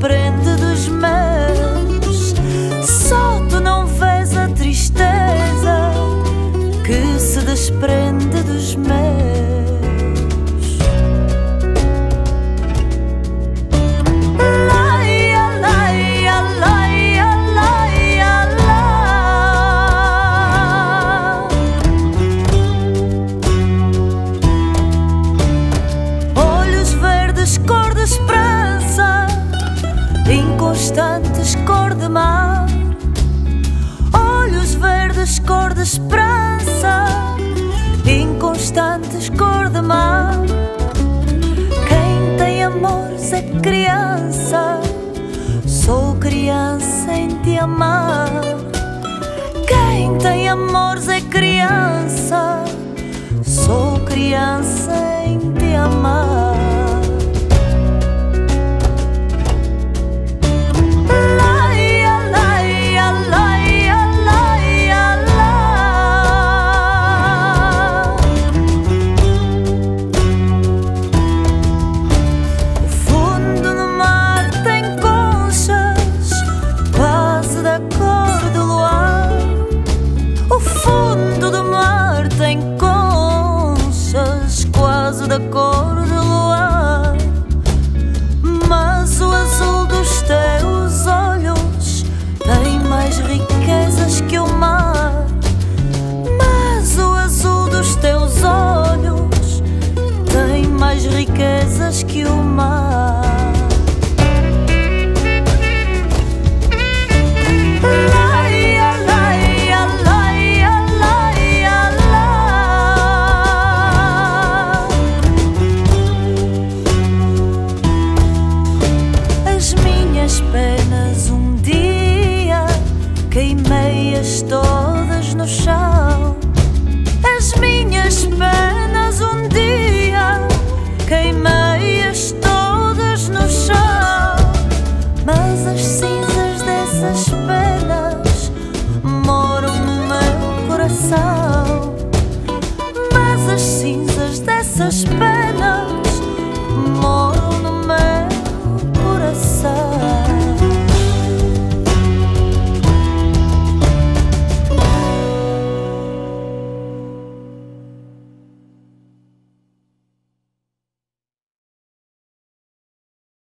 prende dos meus. Só tu não vês a tristeza que se desprende dos meus. Inconstantes cor de mar, olhos verdes cor de esperança, inconstantes cor de mar. Quem tem amores é criança, sou criança em te amar. Quem tem amores é criança, sou criança em riquezas que o mar. As minhas penas um dia queimei-as todas no chão. Coração. Mas as cinzas dessas penas